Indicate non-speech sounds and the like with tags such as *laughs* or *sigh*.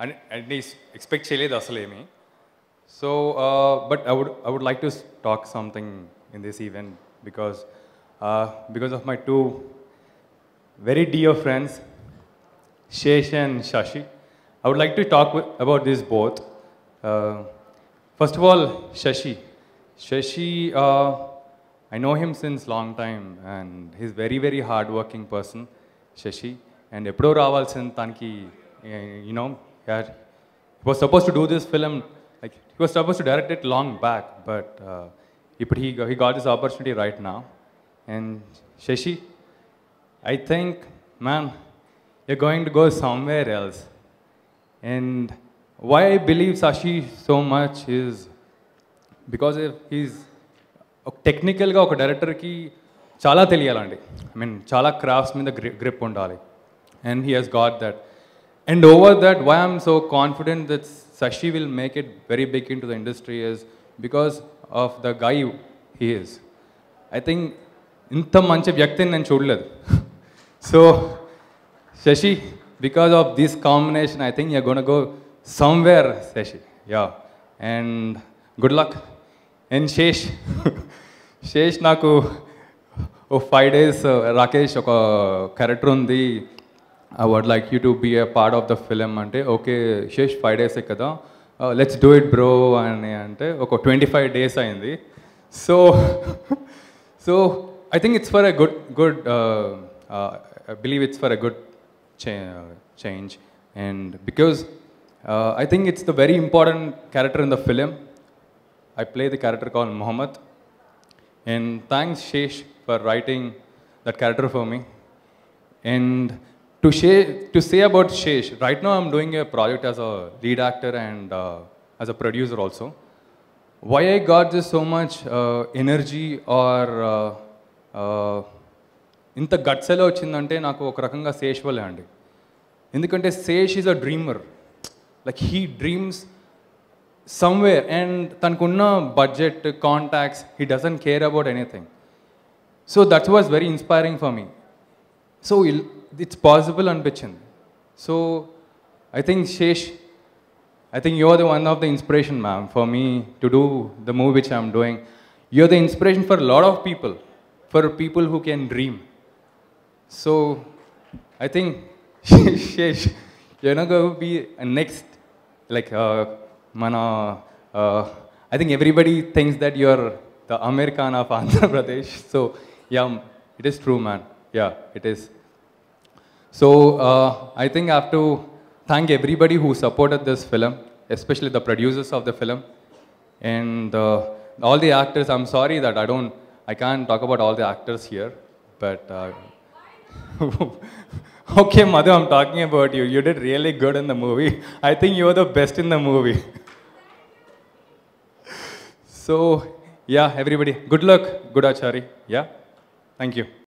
అని అంటే ఎక్స్పెక్ట్ చేయలేదు అసలు ఏమి so but I would I would like to talk something in this event because because of my two very dear friends, Shesh and Shashi. I would like to talk with, about this both. Uh, first of all, Shashi. Shashi, uh, I know him since long time, and he's very very hardworking person, Shashi. And ఎప్పుడో రావాల్సిన తనకి you know yeah, he was supposed to do this film like he was supposed to direct it long back, but uh, ఇప్పుడు he he got this opportunity right now. And Shashi, I think, man, you're going to go somewhere else. And why I believe Sashi so much is because if he's టెక్నికల్గా ఒక డైరెక్టర్కి చాలా తెలియాలండి I mean చాలా crafts మీద గ్రి grip ఉండాలి and he Hess got that and over that why I'm so confident that సషి will make it very big in to the industry is because of the guy he is I think ఇంత మంచి వ్యక్తిని నేను చూడలేదు *laughs* so Shashi because of this combination I think you gonna go somewhere Shashi yeah and good luck and Sesh *laughs* Sesh నాకు ఓ five days Rakesh ఒక character ఉంది I would like you to be A part of the film అంటే okay Sesh five డేసే కదా let's do it bro అని అంటే ఒక twenty five days అయింది so so I think it's for a good, good. Uh, uh, I believe it's for a good cha- uh, change, and because uh, I think it's the very important character in the film. I play the character called Muhammad, and thanks Shesh for writing that character for me. And to say to say about Shesh, right now I'm doing a project as a lead actor and uh, as a producer also. Why I got this so much uh, energy or uh, ఇంత guts ఎలా వచ్చిందంటే నాకు ఒక రకంగా శేష్ వల్లే అండి ఎందుకంటే Sesh is a dreamer like he dreams somewhere and తనకున్న budget contacts he doesn't care about anything so that's was very inspiring for me so it's possible అనిపించింది so I think Sesh I think you're the one of the inspiration, ma'am, for me to do the movie which I'm doing. You're the inspiration for a lot of people, for people who can dream. So, I think, *laughs* Shesh, you're not going to be a next, like, uh, mana, uh, I think everybody thinks that you're the American of *laughs* Andhra Pradesh. So, yeah, it is true, man. Yeah, it is. So, uh, I think I have to thank everybody who supported this film, especially the producers of the film, and uh, all the actors. I'm sorry that I don't, I can't talk about all the actors here, but uh, *laughs* okay, Madhu, I'm talking about you. You did really good in the movie. I think you were the best in the movie. *laughs* so, yeah, everybody, good luck, Goodachari. Yeah, thank you.